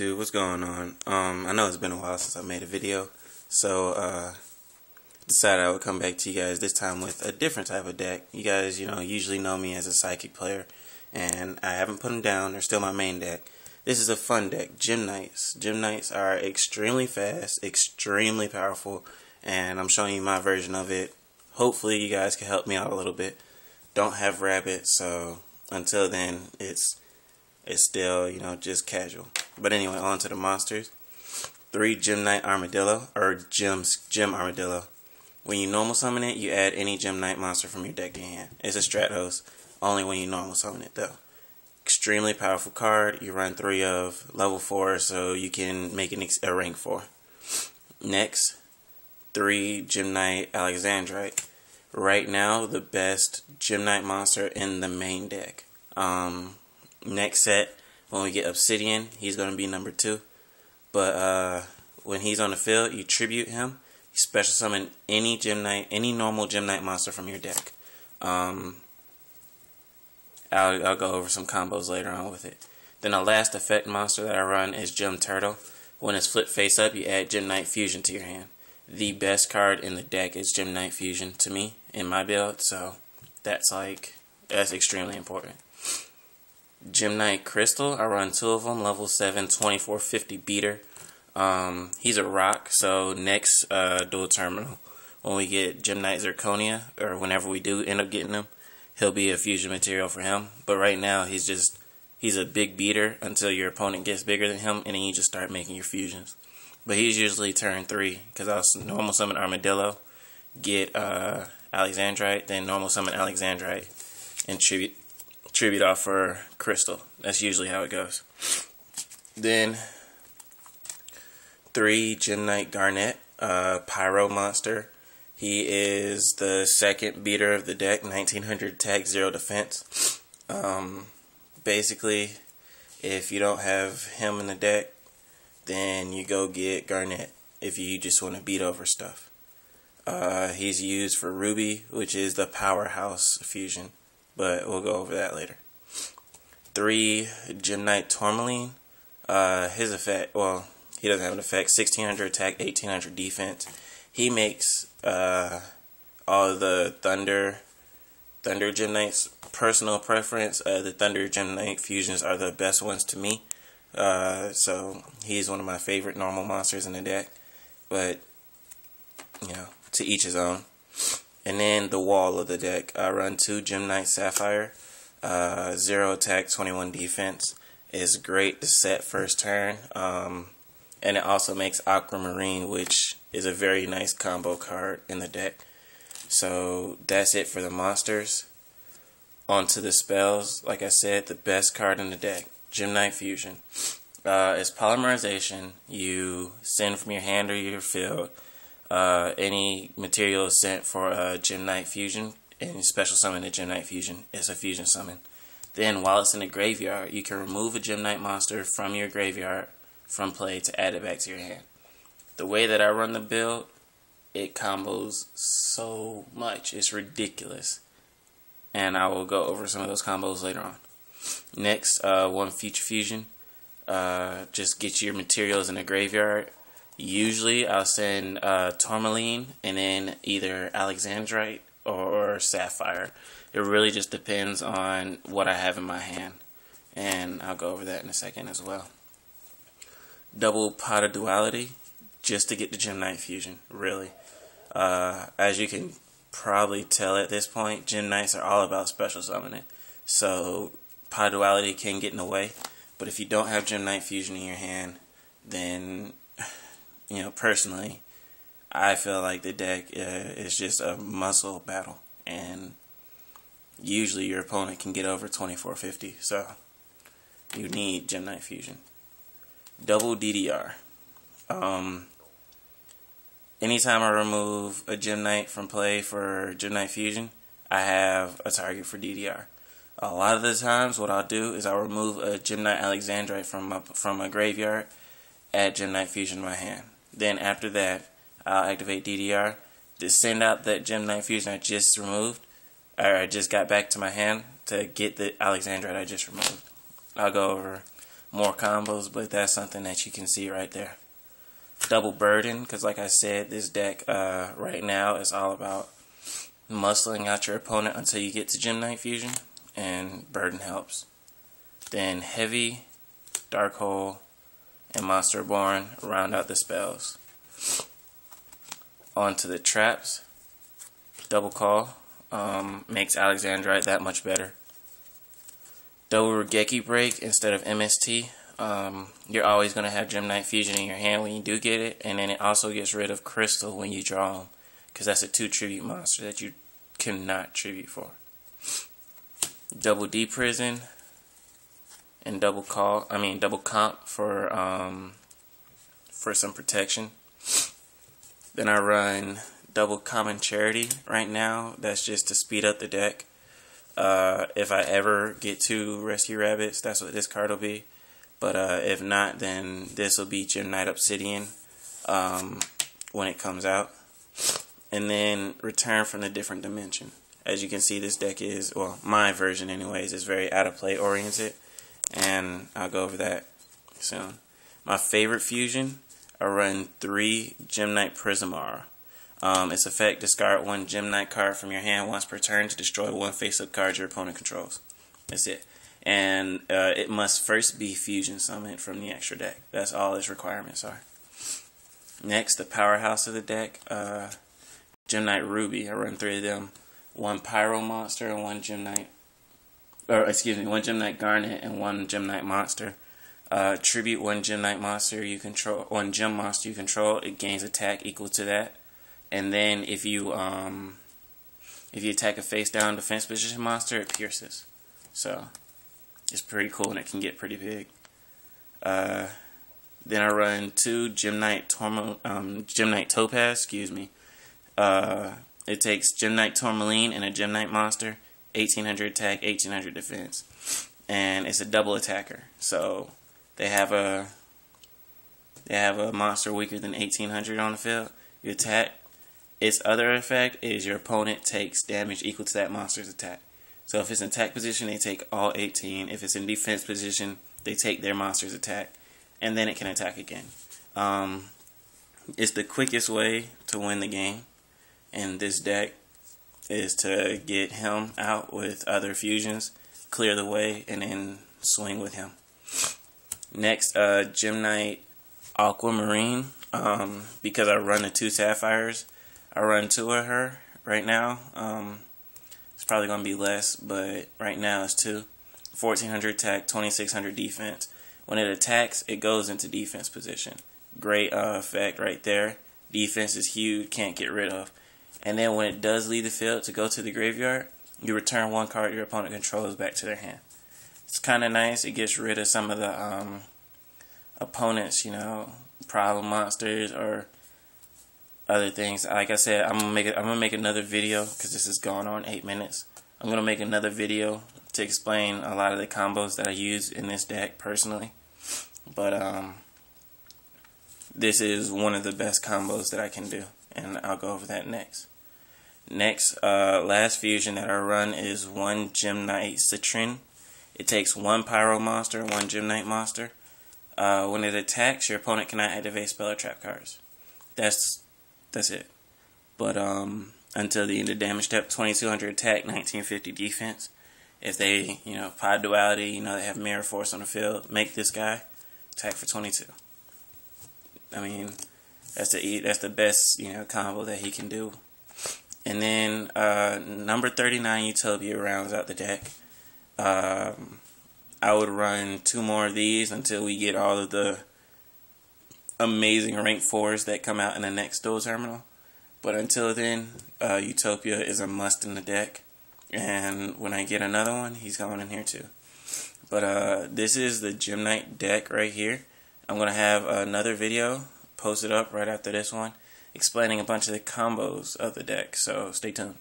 What's going on? Um, I know it's been a while since I made a video, so uh, decided I would come back to you guys this time with a different type of deck. You guys, you know, usually know me as a psychic player, and I haven't put them down. They're still my main deck. This is a fun deck, Gem Knights. Gem Knights are extremely fast, extremely powerful, and I'm showing you my version of it. Hopefully, you guys can help me out a little bit. Don't have rabbit, so until then, it's it's still, you know, just casual. But anyway, on to the monsters. Three Gem Knight Armadillo, or Gems, Gem Armadillo. When you normal summon it, you add any Gem Knight monster from your deck to hand. It's a Stratos, only when you normal summon it though. Extremely powerful card. You run three of level four, so you can make it a rank four. Next, three Gem Knight Alexandrite. Right now, the best Gem Knight monster in the main deck. Um, next set, when we get Obsidian, he's going to be number two. But uh, when he's on the field, you tribute him. You special summon any Gem Knight, any normal Gem Knight monster from your deck. Um, I'll, I'll go over some combos later on with it. Then the last effect monster that I run is Gem Turtle. When it's flipped face up, you add Gem Knight Fusion to your hand. The best card in the deck is Gem Knight Fusion to me in my build, so that's like that's extremely important. Knight Crystal. I run two of them, level 7, 2450 beater. Um, he's a rock, so next uh, duel terminal, when we get Knight Zirconia, or whenever we do end up getting him, he'll be a fusion material for him. But right now, he's just, he's a big beater until your opponent gets bigger than him, and then you just start making your fusions. But he's usually turn 3, because I'll normal summon Armadillo, get uh, Alexandrite, then normal summon Alexandrite, and tribute tribute off for Crystal. That's usually how it goes. Then three Gem Knight Garnet, uh, Pyro Monster. He is the second beater of the deck, 1900 tag, zero defense. Um, basically, if you don't have him in the deck, then you go get Garnet if you just want to beat over stuff. Uh, he's used for Ruby, which is the powerhouse fusion but we'll go over that later. Three, Gem Knight Tourmaline. Uh, his effect, well, he doesn't have an effect. 1600 attack, 1800 defense. He makes uh, all the Thunder, Thunder Gem Knights personal preference. Uh, the Thunder Gem Knight fusions are the best ones to me. Uh, so he's one of my favorite normal monsters in the deck. But, you know, to each his own. And then the wall of the deck, I run two Gem Knight Sapphire, uh, zero attack, 21 defense. is great to set first turn. Um, and it also makes Aquamarine, which is a very nice combo card in the deck. So that's it for the monsters. On to the spells. Like I said, the best card in the deck, Gem Knight Fusion. Uh, it's polymerization. You send from your hand or your field uh, any material sent for a Gem Knight fusion, and special summon a Gem Knight fusion is a fusion summon. Then, while it's in the graveyard, you can remove a Gem Knight monster from your graveyard from play to add it back to your hand. The way that I run the build, it combos so much. It's ridiculous. And I will go over some of those combos later on. Next, uh, one Future Fusion. Uh, just get your materials in the graveyard Usually I'll send uh, tourmaline and then either alexandrite or sapphire. It really just depends on what I have in my hand. And I'll go over that in a second as well. Double pot of duality just to get the Gem Knight fusion, really. Uh, as you can probably tell at this point, Gem Knights are all about special summoning. So pot of duality can get in the way. But if you don't have Gem Knight fusion in your hand, then you know, personally, I feel like the deck uh, is just a muscle battle, and usually your opponent can get over 2450, so you need Gem Knight Fusion. Double DDR. Um, anytime I remove a Gem Knight from play for Gem Knight Fusion, I have a target for DDR. A lot of the times, what I'll do is I'll remove a Gem Knight Alexandrite from my, from my graveyard, add Gem Knight Fusion in my hand. Then after that, I'll activate DDR to send out that Gem Knight Fusion I just removed, or I just got back to my hand to get the Alexandrite I just removed. I'll go over more combos, but that's something that you can see right there. Double burden, because like I said, this deck uh, right now is all about muscling out your opponent until you get to Gem Knight Fusion, and burden helps. Then heavy, dark hole, and monster born round out the spells. On to the traps. Double call um, makes Alexandrite that much better double Raigeki break instead of MST. Um, you're always going to have Gem Knight Fusion in your hand when you do get it, and then it also gets rid of Crystal when you draw them, because that's a two tribute monster that you cannot tribute for. Double D Prison and double call. I mean double comp for um, for some protection. Then I run double common charity right now. That's just to speed up the deck. Uh, if I ever get to Rescue Rabbits, that's what this card will be. But uh, if not, then this will be Gem Knight Obsidian um, when it comes out. And then Return from the Different Dimension. As you can see, this deck is, well, my version anyways, is very out of play oriented. And I'll go over that soon. My favorite fusion, I run three Gem Knight Prismaura. Um, its effect, discard one Gem Knight card from your hand once per turn to destroy one face-up card your opponent controls. That's it. And uh, it must first be fusion summoned from the extra deck. That's all its requirements are. Next, the powerhouse of the deck, uh, Gem Knight Ruby. I run three of them. One Pyro Monster and one Gem Knight, or excuse me, one Gem Knight Garnet and one Gem Knight Monster. Uh, tribute one Gem Knight monster you control, one Gem monster you control. It gains attack equal to that and then if you um, if you attack a face down defense position monster, it pierces. So it's pretty cool and it can get pretty big. Uh, then I run two Gem Knight Tormo, um, Gem Knight Topaz, excuse me. Uh, it takes Gem Knight Tourmaline and a Gem Knight monster, 1800 attack, 1800 defense, and it's a double attacker. So they have a they have a monster weaker than 1800 on the field. You attack, its other effect is your opponent takes damage equal to that monster's attack. So if it's in attack position, they take all 18. If it's in defense position, they take their monster's attack, and then it can attack again. Um, it's the quickest way to win the game in this deck is to get him out with other fusions, clear the way, and then swing with him. Next, uh, Gem Knight Aquamarine. Um, because I run the two Sapphires, I run two of her right now. Um, it's probably going to be less, but right now it's two. 1400 attack, 2600 defense. When it attacks, it goes into defense position. Great uh, effect right there. Defense is huge, can't get rid of. And then when it does leave the field to go to the graveyard, you return one card your opponent controls back to their hand. It's kind of nice. It gets rid of some of the um, opponents, you know, problem monsters or other things. Like I said, I'm gonna make it. I'm gonna make another video because this has gone on eight minutes. I'm gonna make another video to explain a lot of the combos that I use in this deck personally. But um, this is one of the best combos that I can do, and I'll go over that next. Next, uh, last fusion that I run is one Gem Knight Citrine. It takes one Pyro monster one Gem Knight monster. Uh, when it attacks, your opponent cannot activate spell or trap cards. That's that's it. But um, until the end of damage step, 2200 attack, 1950 defense. If they, you know, pod duality, you know, they have mirror force on the field, make this guy attack for 22. I mean, that's the that's the best, you know, combo that he can do. And then uh, number 39 Utopia rounds out the deck. Um, I would run two more of these until we get all of the amazing rank fours that come out in the next duel terminal. But until then, uh, Utopia is a must in the deck. And when I get another one, he's going in here too. But uh, this is the Gem Knight deck right here. I'm going to have another video posted up right after this one explaining a bunch of the combos of the deck. So stay tuned.